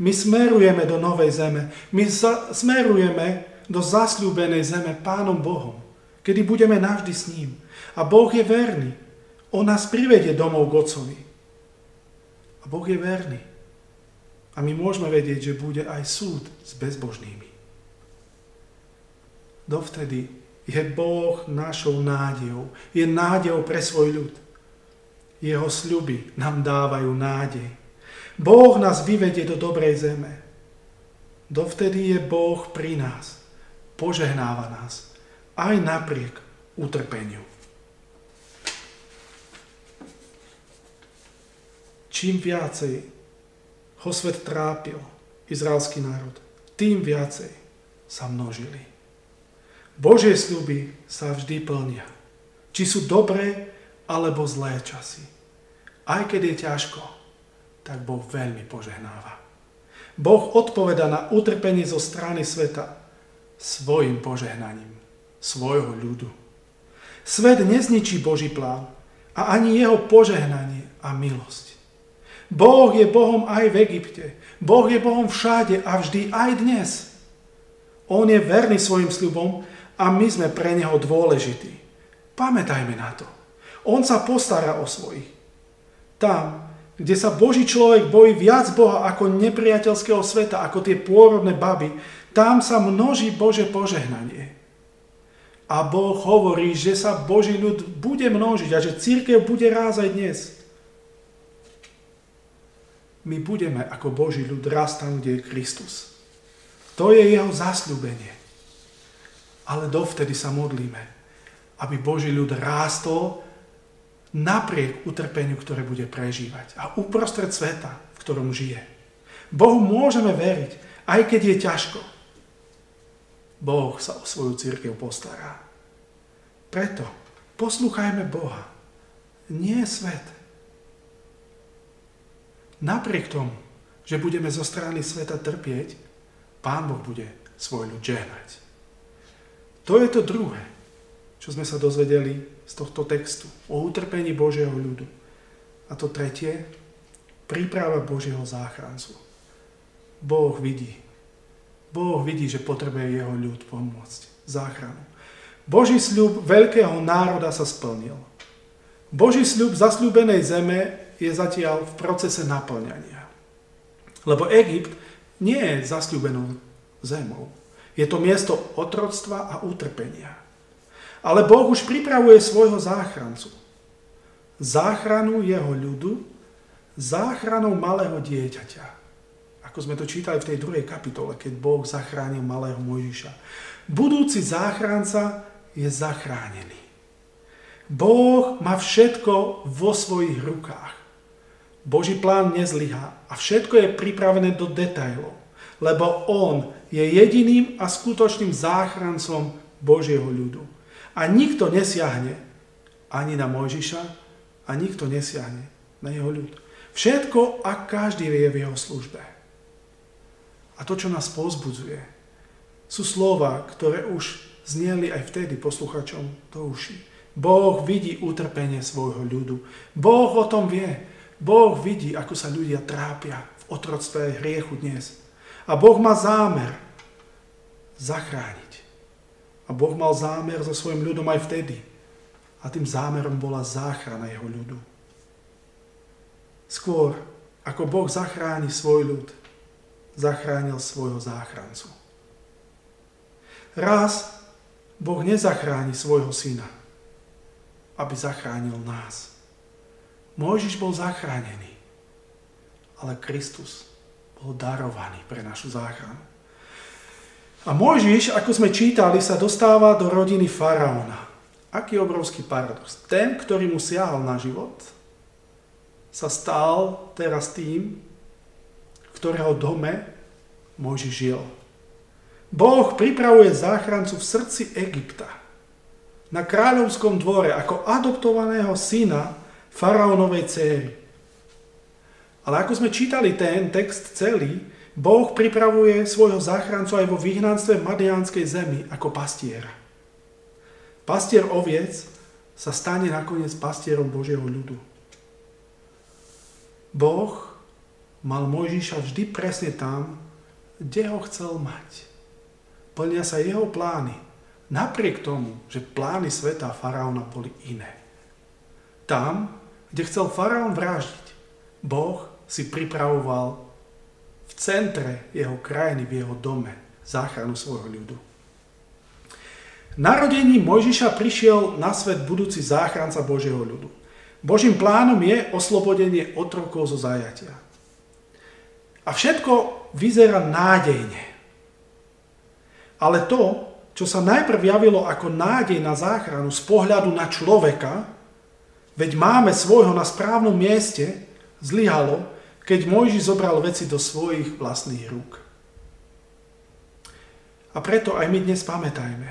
D: My smerujeme do novej zeme, my sa, smerujeme do zasľúbenej zeme pánom Bohom, kedy budeme navždy s ním. A Boh je verný. On nás privedie domov k Otcovi. A Boh je verný. A my môžeme vedieť, že bude aj súd s bezbožnými. Dovtedy je Boh našou nádejou. Je nádejou pre svoj ľud. Jeho sľuby nám dávajú nádej. Boh nás vyvedie do dobrej zeme. Dovtedy je Boh pri nás. Požehnáva nás. Aj napriek utrpeniu. čím viacej ho svet trápil, izraelský národ, tým viacej sa množili. Božie sľuby sa vždy plnia. Či sú dobré alebo zlé časy. Aj keď je ťažko, tak Boh veľmi požehnáva. Boh odpoveda na utrpenie zo strany sveta svojim požehnaním, svojho ľudu. Svet nezničí Boží plán a ani jeho požehnanie a milosť. Boh je Bohom aj v Egypte. Boh je Bohom všade a vždy aj dnes. On je verný svojim sľubom a my sme pre Neho dôležití. Pamätajme na to. On sa postará o svojich. Tam, kde sa Boží človek bojí viac Boha ako nepriateľského sveta, ako tie pôrodné baby, tam sa množí Bože požehnanie. A Boh hovorí, že sa Boží ľud bude množiť a že církev bude rázať dnes my budeme ako Boží ľud tam, kde je Kristus. To je jeho zasľúbenie. Ale dovtedy sa modlíme, aby Boží ľud rástol napriek utrpeniu, ktoré bude prežívať a uprostred sveta, v ktorom žije. Bohu môžeme veriť, aj keď je ťažko. Boh sa o svoju církev postará. Preto poslúchajme Boha, nie svet. Napriek tomu, že budeme zo strany sveta trpieť, Pán Boh bude svoj ľud žehnať. To je to druhé, čo sme sa dozvedeli z tohto textu o utrpení Božieho ľudu. A to tretie, príprava Božieho záchrancu. Boh vidí. Boh vidí, že potrebuje jeho ľud pomôcť. Záchranu. Boží sľub veľkého národa sa splnil. Boží sľub zasľúbenej zeme je zatiaľ v procese naplňania. Lebo Egypt nie je zasľúbenou zemou. Je to miesto otroctva a utrpenia. Ale Boh už pripravuje svojho záchrancu. Záchranu jeho ľudu, záchranou malého dieťaťa. Ako sme to čítali v tej druhej kapitole, keď Boh zachránil malého Mojžiša. Budúci záchranca je zachránený. Boh má všetko vo svojich rukách. Boží plán nezlyhá a všetko je pripravené do detajlov, lebo On je jediným a skutočným záchrancom Božieho ľudu. A nikto nesiahne ani na Mojžiša a nikto nesiahne na jeho ľud. Všetko a každý je v jeho službe. A to, čo nás pozbudzuje, sú slova, ktoré už znieli aj vtedy posluchačom do uší. Boh vidí utrpenie svojho ľudu. Boh o tom vie. Boh vidí, ako sa ľudia trápia v otroctve hriechu dnes. A Boh má zámer zachrániť. A Boh mal zámer so svojim ľudom aj vtedy. A tým zámerom bola záchrana jeho ľudu. Skôr, ako Boh zachráni svoj ľud, zachránil svojho záchrancu. Raz Boh nezachráni svojho syna, aby zachránil nás. Mojžiš bol zachránený, ale Kristus bol darovaný pre našu záchranu. A Mojžiš, ako sme čítali, sa dostáva do rodiny faraóna. Aký obrovský paradox. Ten, ktorý mu siahal na život, sa stal teraz tým, v ktorého dome Mojžiš žil. Boh pripravuje záchrancu v srdci Egypta. Na kráľovskom dvore ako adoptovaného syna faraónovej céry. Ale ako sme čítali ten text celý, Boh pripravuje svojho záchrancu aj vo vyhnanstve v zemi ako pastiera. Pastier oviec sa stane nakoniec pastierom Božieho ľudu. Boh mal Mojžiša vždy presne tam, kde ho chcel mať. Plnia sa jeho plány, napriek tomu, že plány sveta faraóna boli iné. Tam, kde chcel faraón vraždiť, Boh si pripravoval v centre jeho krajiny, v jeho dome, záchranu svojho ľudu. Narodení Mojžiša prišiel na svet budúci záchranca Božieho ľudu. Božím plánom je oslobodenie otrokov zo zajatia. A všetko vyzerá nádejne. Ale to, čo sa najprv javilo ako nádej na záchranu z pohľadu na človeka, veď máme svojho na správnom mieste, zlyhalo, keď Mojžiš zobral veci do svojich vlastných rúk. A preto aj my dnes pamätajme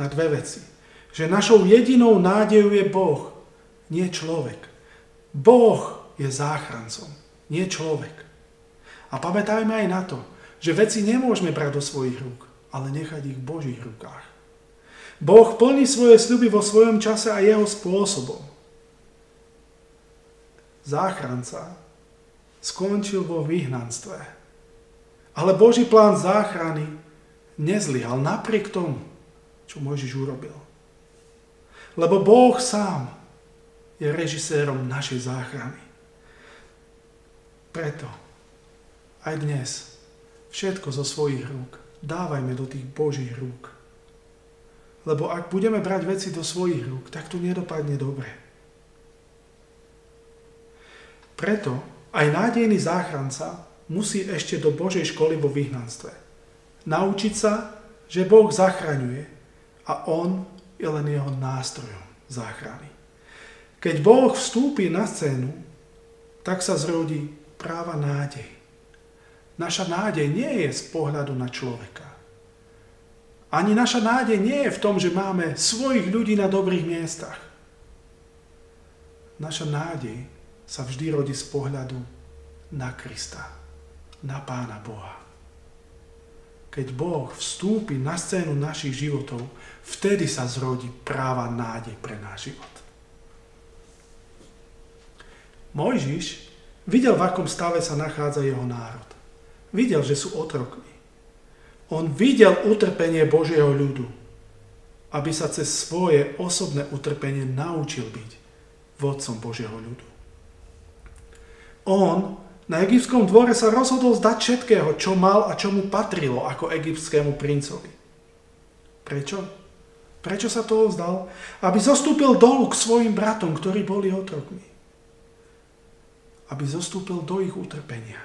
D: na dve veci. Že našou jedinou nádejou je Boh, nie človek. Boh je záchrancom, nie človek. A pamätajme aj na to, že veci nemôžeme brať do svojich rúk, ale nechať ich v Božích rukách. Boh plní svoje sľuby vo svojom čase a jeho spôsobom. Záchranca skončil vo vyhnanstve. Ale Boží plán záchrany nezlyhal napriek tomu, čo Mojžiš urobil. Lebo Boh sám je režisérom našej záchrany. Preto aj dnes všetko zo svojich rúk dávajme do tých Božích rúk. Lebo ak budeme brať veci do svojich rúk, tak to nedopadne dobre. Preto aj nádejný záchranca musí ešte do Božej školy vo vyhnanstve. Naučiť sa, že Boh zachraňuje a On je len jeho nástrojom záchrany. Keď Boh vstúpi na scénu, tak sa zrodí práva nádej. Naša nádej nie je z pohľadu na človeka. Ani naša nádej nie je v tom, že máme svojich ľudí na dobrých miestach. Naša nádej sa vždy rodí z pohľadu na Krista, na Pána Boha. keď Boh vstúpi na scénu našich životov, vtedy sa zrodí práva nádej pre náš život. Mojžiš videl, v akom stave sa nachádza jeho národ. Videl, že sú otrokmi. On videl utrpenie Božieho ľudu, aby sa cez svoje osobné utrpenie naučil byť vodcom Božieho ľudu. On na egyptskom dvore sa rozhodol zdať všetkého, čo mal a čo mu patrilo ako egyptskému princovi. Prečo? Prečo sa toho vzdal? Aby zostúpil dolu k svojim bratom, ktorí boli otrokmi. Aby zostúpil do ich utrpenia.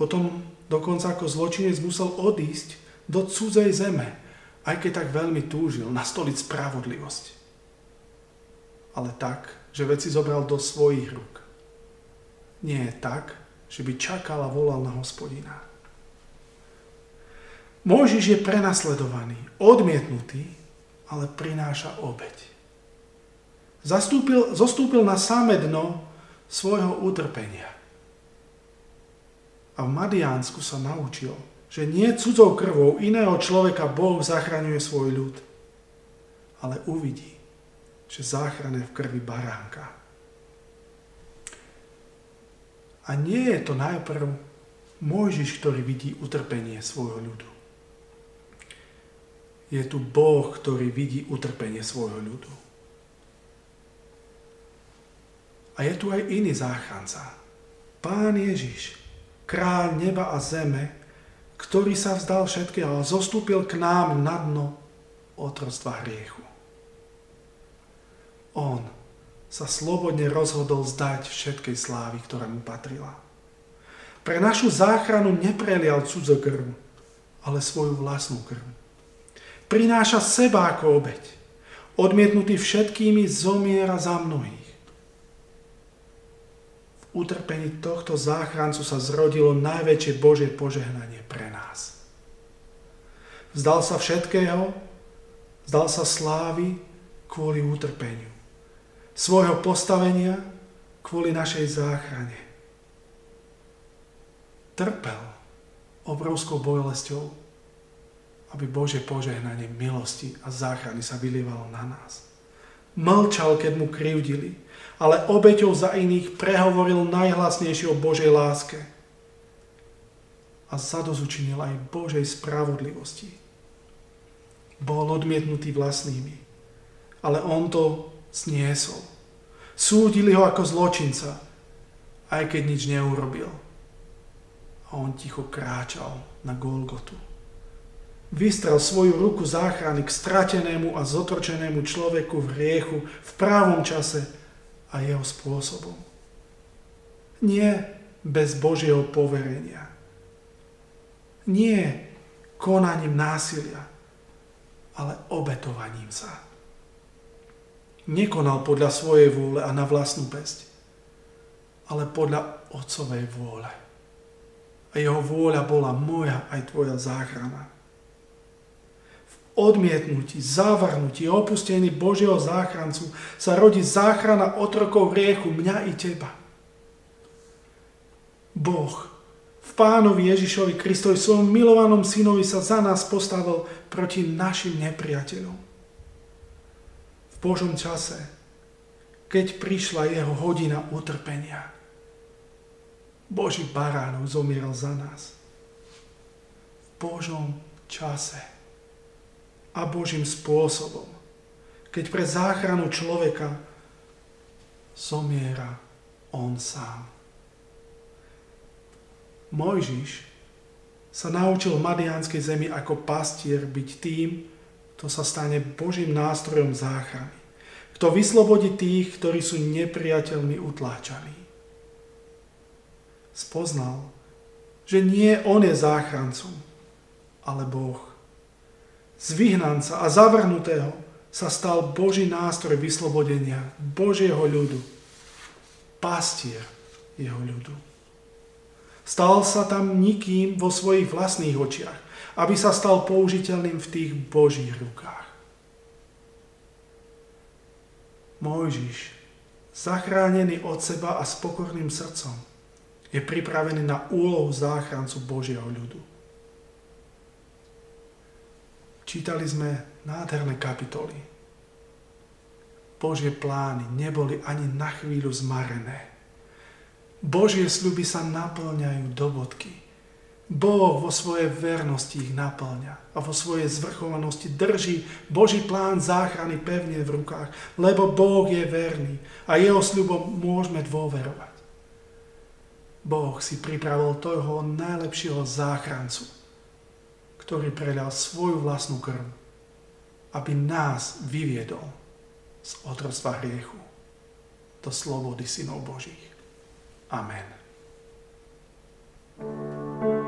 D: Potom dokonca ako zločinec musel odísť do cudzej zeme, aj keď tak veľmi túžil nastoliť spravodlivosť. Ale tak, že veci zobral do svojich rúk nie je tak, že by čakal a volal na hospodina. Môžiš je prenasledovaný, odmietnutý, ale prináša obeď. Zastúpil, zostúpil na samé dno svojho utrpenia. A v Madiánsku sa naučil, že nie cudzou krvou iného človeka Boh zachraňuje svoj ľud, ale uvidí, že záchrane v krvi baránka. A nie je to najprv Mojžiš, ktorý vidí utrpenie svojho ľudu. Je tu Boh, ktorý vidí utrpenie svojho ľudu. A je tu aj iný záchranca. Pán Ježiš, kráľ neba a zeme, ktorý sa vzdal všetkého a zostúpil k nám na dno otrstva hriechu. On sa slobodne rozhodol zdať všetkej slávy, ktorá mu patrila. Pre našu záchranu neprelial cudzo krv, ale svoju vlastnú krv. Prináša seba ako obeď. Odmietnutý všetkými zomiera za mnohých. V utrpení tohto záchrancu sa zrodilo najväčšie Božie požehnanie pre nás. Vzdal sa všetkého, vzdal sa slávy kvôli utrpeniu svojho postavenia kvôli našej záchrane. Trpel obrovskou bolesťou, aby Bože požehnanie milosti a záchrany sa vylievalo na nás. Mlčal, keď mu krivdili, ale obeťou za iných prehovoril najhlasnejšie o Božej láske a zadozučinil aj Božej spravodlivosti. Bol odmietnutý vlastnými, ale on to zniesol. Súdili ho ako zločinca, aj keď nič neurobil. A on ticho kráčal na Golgotu. Vystrel svoju ruku záchrany k stratenému a zotročenému človeku v hriechu v právom čase a jeho spôsobom. Nie bez Božieho poverenia. Nie konaním násilia, ale obetovaním sa nekonal podľa svojej vôle a na vlastnú pesť, ale podľa Otcovej vôle. A jeho vôľa bola moja aj tvoja záchrana. V odmietnutí, zavrhnutí, opustení Božieho záchrancu sa rodí záchrana otrokov riechu mňa i teba. Boh v pánovi Ježišovi Kristovi, svojom milovanom synovi sa za nás postavil proti našim nepriateľom Božom čase, keď prišla jeho hodina utrpenia. Boží baránov zomieral za nás. V Božom čase a Božím spôsobom, keď pre záchranu človeka zomiera on sám. Mojžiš sa naučil v Madianskej zemi ako pastier byť tým, to sa stane Božím nástrojom záchrany. Kto vyslobodí tých, ktorí sú nepriateľmi utláčaní. Spoznal, že nie on je záchrancom, ale Boh. Z vyhnanca a zavrhnutého sa stal Boží nástroj vyslobodenia Božieho ľudu, pastier jeho ľudu. Stal sa tam nikým vo svojich vlastných očiach, aby sa stal použiteľným v tých Božích rukách. Mojžiš, zachránený od seba a s pokorným srdcom, je pripravený na úlohu záchrancu Božieho ľudu. Čítali sme nádherné kapitoly. Božie plány neboli ani na chvíľu zmarené. Božie sľuby sa naplňajú do bodky. Boh vo svojej vernosti ich naplňa a vo svojej zvrchovanosti drží Boží plán záchrany pevne v rukách, lebo Boh je verný a jeho sľubom môžeme dôverovať. Boh si pripravil toho najlepšieho záchrancu, ktorý prelial svoju vlastnú krv, aby nás vyviedol z otrstva hriechu do slobody synov Božích. Amen. Budem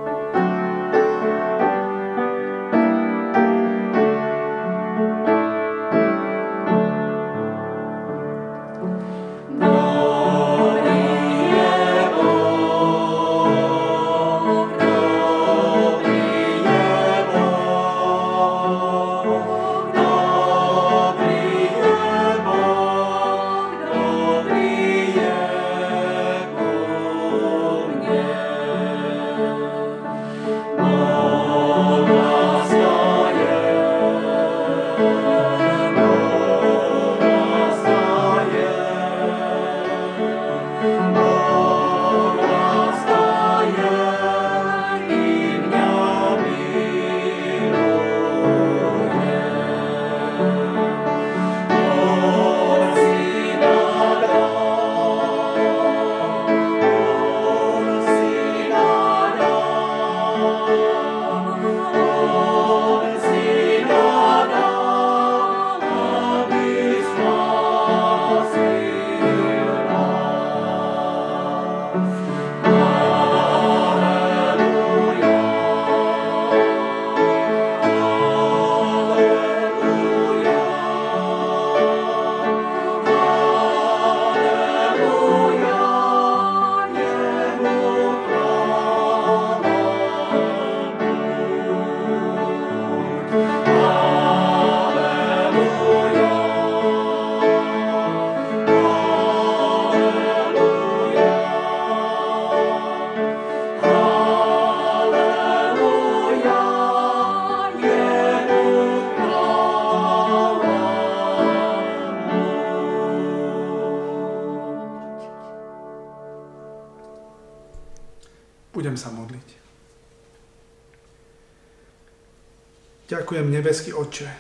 D: Ďakujem, nebeský Otče,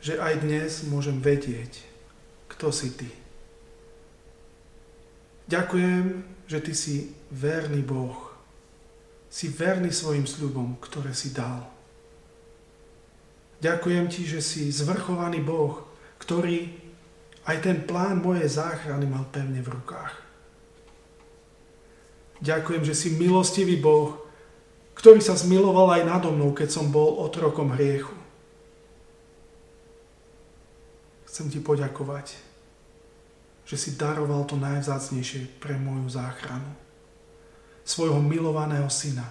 D: že aj dnes môžem vedieť, kto si Ty. Ďakujem, že Ty si verný Boh. Si verný svojim sľubom, ktoré si dal. Ďakujem Ti, že si zvrchovaný Boh, ktorý aj ten plán mojej záchrany mal pevne v rukách. Ďakujem, že si milostivý Boh, ktorý sa zmiloval aj nado mnou, keď som bol otrokom hriechu. Chcem ti poďakovať, že si daroval to najvzácnejšie pre moju záchranu. Svojho milovaného syna,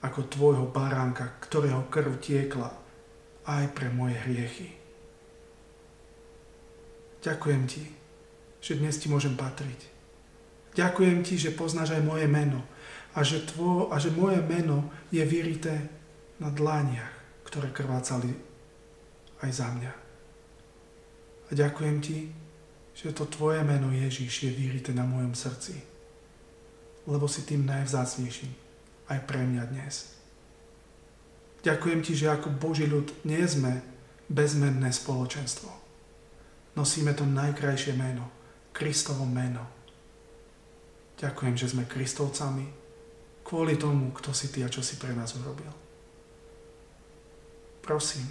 D: ako tvojho baránka, ktorého krv tiekla aj pre moje hriechy. Ďakujem ti, že dnes ti môžem patriť. Ďakujem ti, že poznáš aj moje meno a že, tvo, a že moje meno je vyrité na dlaniach, ktoré krvácali aj za mňa. A ďakujem ti, že to tvoje meno Ježíš je vyrité na mojom srdci, lebo si tým najvzácnejším aj pre mňa dnes. Ďakujem ti, že ako Boží ľud nie sme bezmenné spoločenstvo. Nosíme to najkrajšie meno, Kristovo meno, Ďakujem, že sme Kristovcami kvôli tomu, kto si Ty a čo si pre nás urobil. Prosím,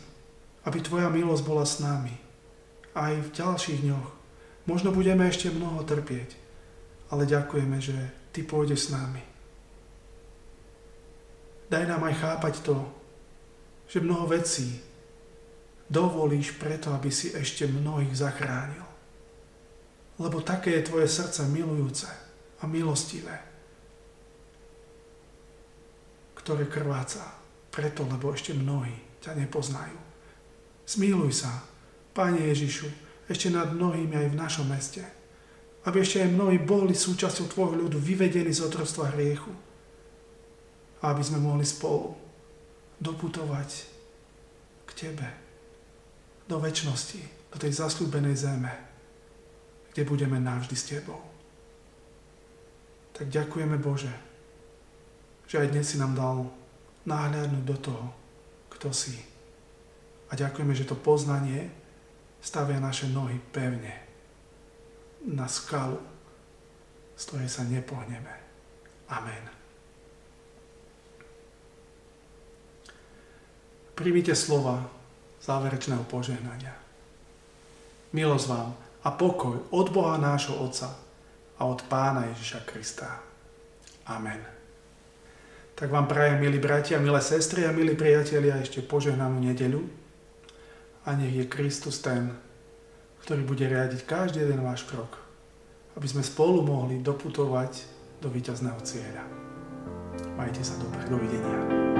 D: aby Tvoja milosť bola s nami aj v ďalších dňoch. Možno budeme ešte mnoho trpieť, ale ďakujeme, že Ty pôjdeš s nami. Daj nám aj chápať to, že mnoho vecí dovolíš preto, aby si ešte mnohých zachránil. Lebo také je Tvoje srdce milujúce a milostivé, ktoré krváca preto, lebo ešte mnohí ťa nepoznajú. Zmiluj sa, Pane Ježišu, ešte nad mnohými aj v našom meste, aby ešte aj mnohí boli súčasťou Tvojho ľudu vyvedení z otrostva hriechu a aby sme mohli spolu doputovať k Tebe, do väčšnosti, do tej zasľúbenej zeme, kde budeme navždy s Tebou. Tak ďakujeme Bože, že aj dnes si nám dal náhľadnúť do toho, kto si. A ďakujeme, že to poznanie stavia naše nohy pevne na skalu, z ktorej sa nepohneme. Amen. Primite slova záverečného požehnania. Milosť vám a pokoj od Boha nášho Otca a od Pána Ježiša Krista. Amen. Tak vám prajem, milí bratia, milé sestry a milí priatelia, ešte požehnanú nedeľu. A nech je Kristus ten, ktorý bude riadiť každý jeden váš krok, aby sme spolu mohli doputovať do víťazného cieľa. Majte sa dobre. Dovidenia.